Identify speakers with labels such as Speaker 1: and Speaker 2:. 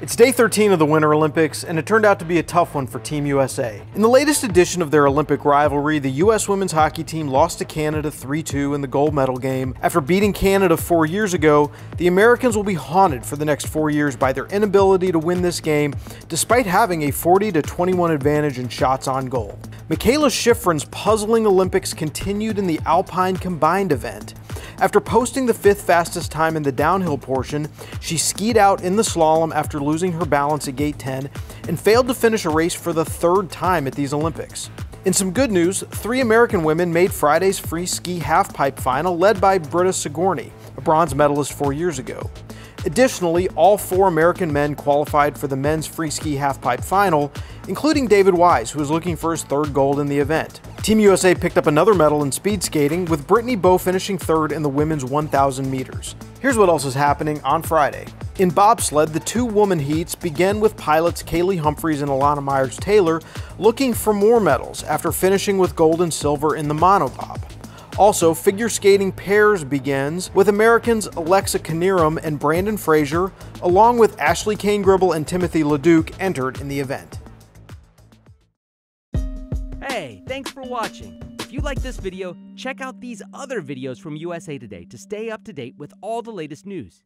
Speaker 1: It's day 13 of the Winter Olympics, and it turned out to be a tough one for Team USA. In the latest edition of their Olympic rivalry, the U.S. women's hockey team lost to Canada 3 2 in the gold medal game. After beating Canada four years ago, the Americans will be haunted for the next four years by their inability to win this game, despite having a 40 21 advantage in shots on goal. Mikaela Shiffrin's puzzling Olympics continued in the Alpine combined event. After posting the fifth fastest time in the downhill portion, she skied out in the slalom after losing her balance at gate 10 and failed to finish a race for the third time at these Olympics. In some good news, three American women made Friday's free ski halfpipe final, led by Brita Sigourney, a bronze medalist four years ago. Additionally, all four American men qualified for the men's free ski halfpipe final, including David Wise, who is looking for his third gold in the event. Team USA picked up another medal in speed skating, with Brittany Bowe finishing third in the women's 1,000 meters. Here's what else is happening on Friday. In bobsled, the two woman heats began with pilots Kaillie Humphries and Elana Meyers Taylor looking for more medals after finishing with gold and silver in the monobob. Also, figure skating pairs begins with Americans Alexa Knierim and Brandon Frazier, along with Ashley Cain-Gribble and Timothy LeDuc entered in the event.
Speaker 2: Hey, thanks for watching. If you like this video, check out these other videos from USA Today to stay up to date with all the latest news.